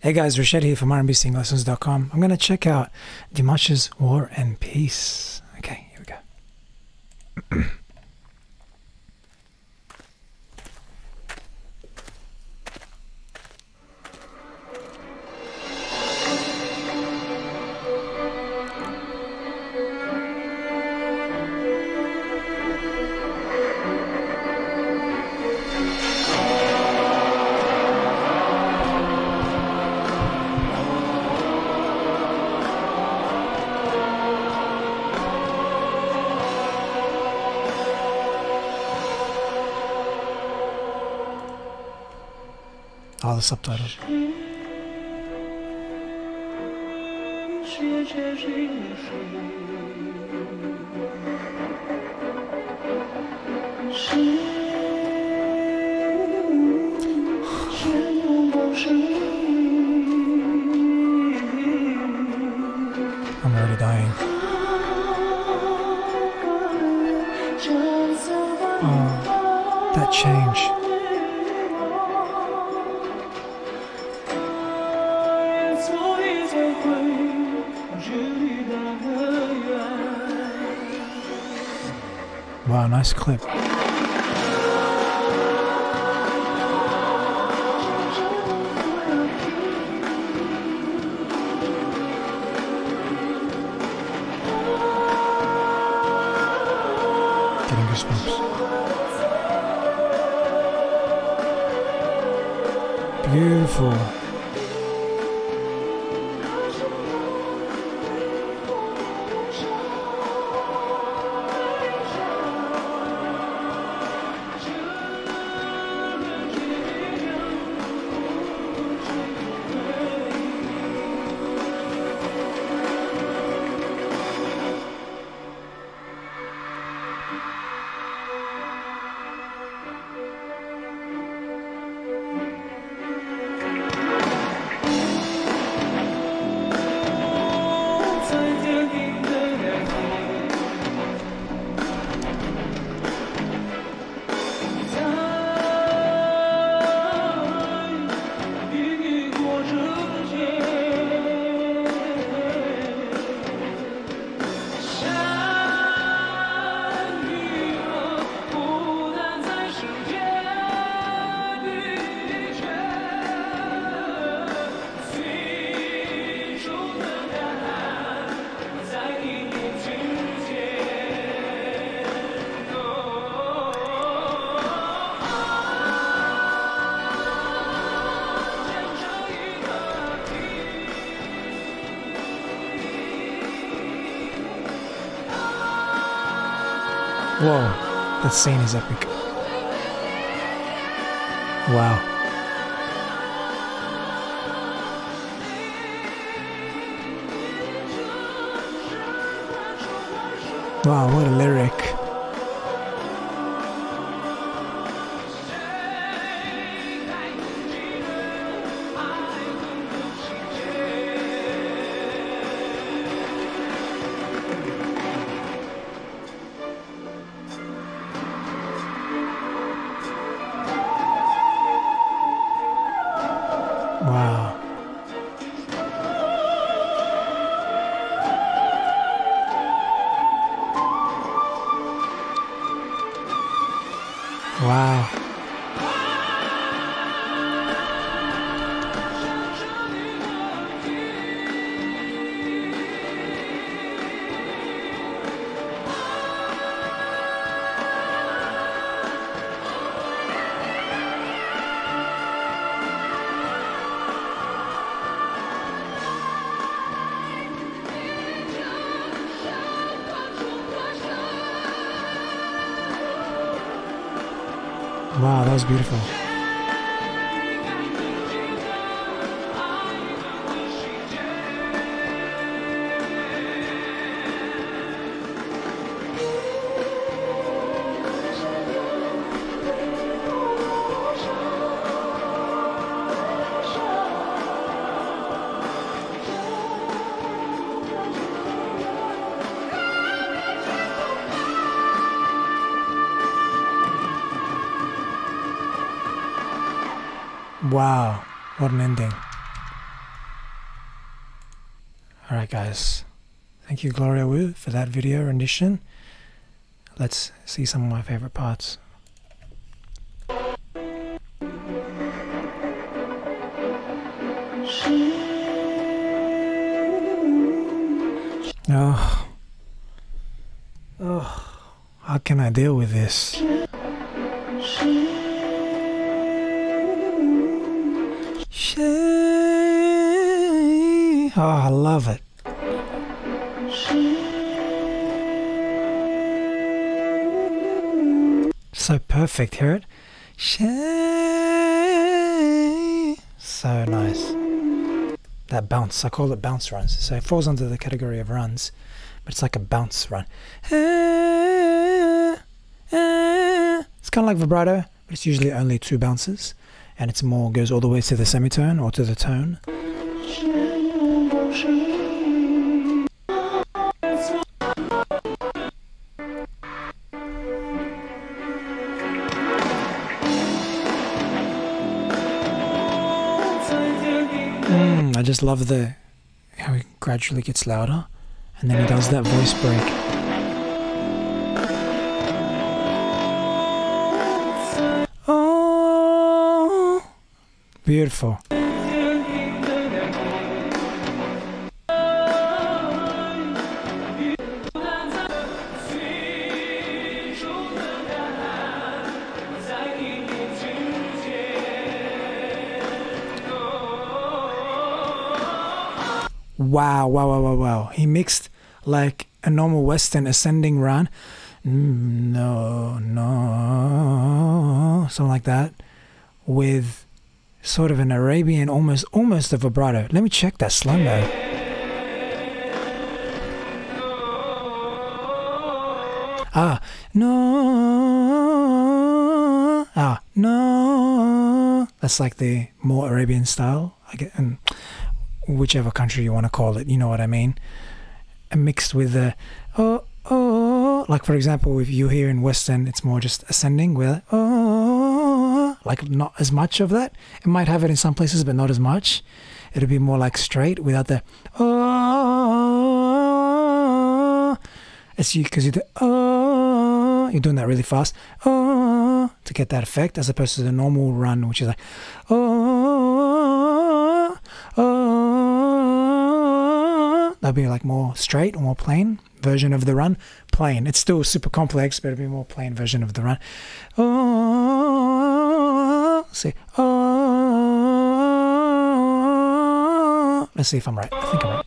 Hey guys, Rached here from RnBSingingLessons.com. I'm going to check out Dimash's War and Peace. Okay, here we go. All the subtitles. I'm already dying. Oh, that change. Wow, nice clip. Beautiful. Whoa, that scene is epic. Wow. Wow, what a lyric. Wow. Was beautiful. Wow, what an ending. Alright guys, thank you Gloria Wu for that video rendition. Let's see some of my favorite parts. Oh. Oh. How can I deal with this? Oh, I love it. So perfect, hear it? So nice. That bounce, I call it bounce runs. So it falls under the category of runs, but it's like a bounce run. It's kind of like vibrato, but it's usually only two bounces, and it's more goes all the way to the semitone or to the tone. Just love the how he gradually gets louder, and then he does that voice break. Oh, beautiful. Wow, wow, wow, wow, wow. He mixed like a normal Western ascending run. No, no, something like that, with sort of an Arabian, almost, almost a vibrato. Let me check that slow mo. Ah, no, ah, no. That's like the more Arabian style. I get, and whichever country you want to call it, you know what I mean. And mixed with the oh oh, like for example, if you hear in Western, it's more just ascending with oh, like not as much of that. It might have it in some places, but not as much. It'll be more like straight without the oh. It's you because you do oh, you're doing that really fast oh to get that effect, as opposed to the normal run, which is like oh That'd be like more straight or more plain version of the run. Plain. It's still super complex, but it'd be more plain version of the run. Oh, see. Oh, let's see if I'm right. I think I'm right.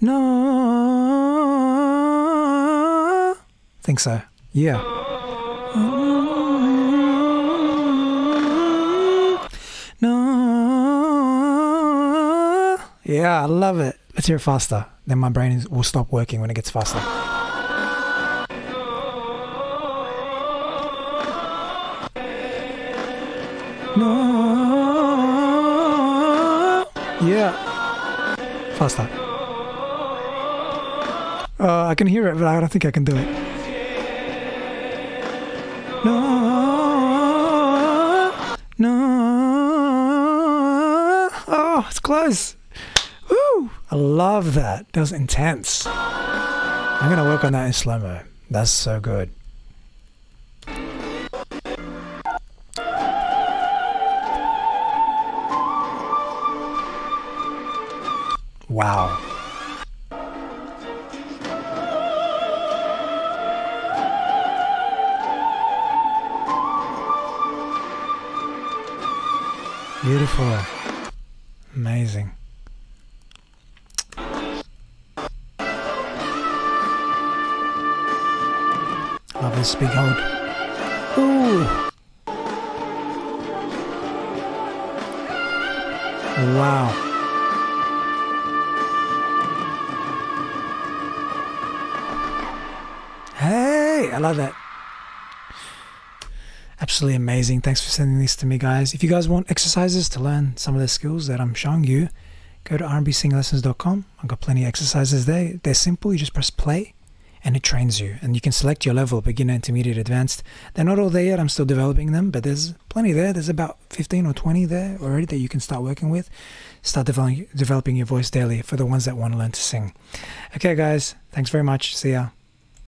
No, think so. Yeah. Yeah, I love it. Let's hear it faster. Then my brain will stop working when it gets faster. No. Yeah. Faster. Uh, I can hear it, but I don't think I can do it. No, no. Oh, it's close. Love that. That was intense. I'm gonna work on that in slow mo. That's so good. Wow. Beautiful. Amazing. This big hold. Ooh. Wow. Hey, I love that. Absolutely amazing. Thanks for sending this to me, guys. If you guys want exercises to learn some of the skills that I'm showing you, go to rnbsinginglessons.com. I've got plenty of exercises there. They're simple. You just press play and it trains you. And you can select your level beginner, intermediate, advanced. They're not all there yet. I'm still developing them, but there's plenty there. There's about 15 or 20 there already that you can start working with. Start developing, developing your voice daily for the ones that want to learn to sing. Okay, guys, thanks very much. See ya.